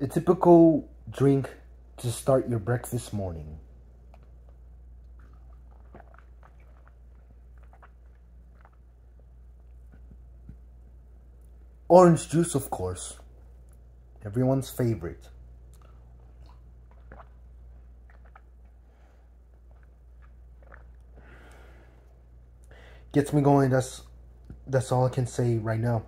A typical drink to start your breakfast morning. Orange juice, of course. Everyone's favorite. Gets me going, that's that's all I can say right now.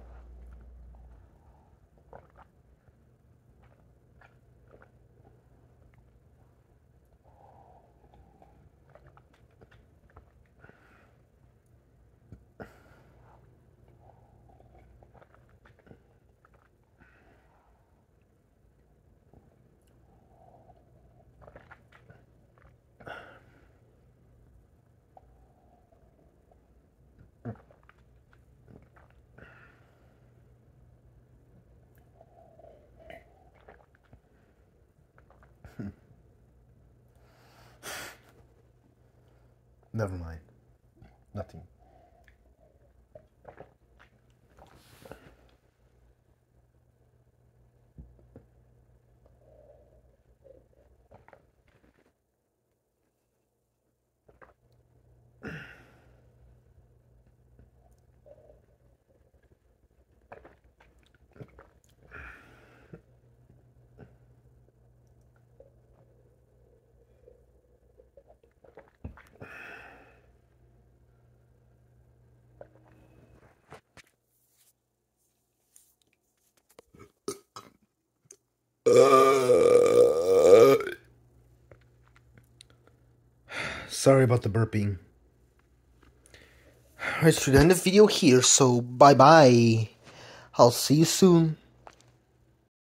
Never mind. Nothing. Sorry about the burping. Alright, should end the video here, so bye bye. I'll see you soon.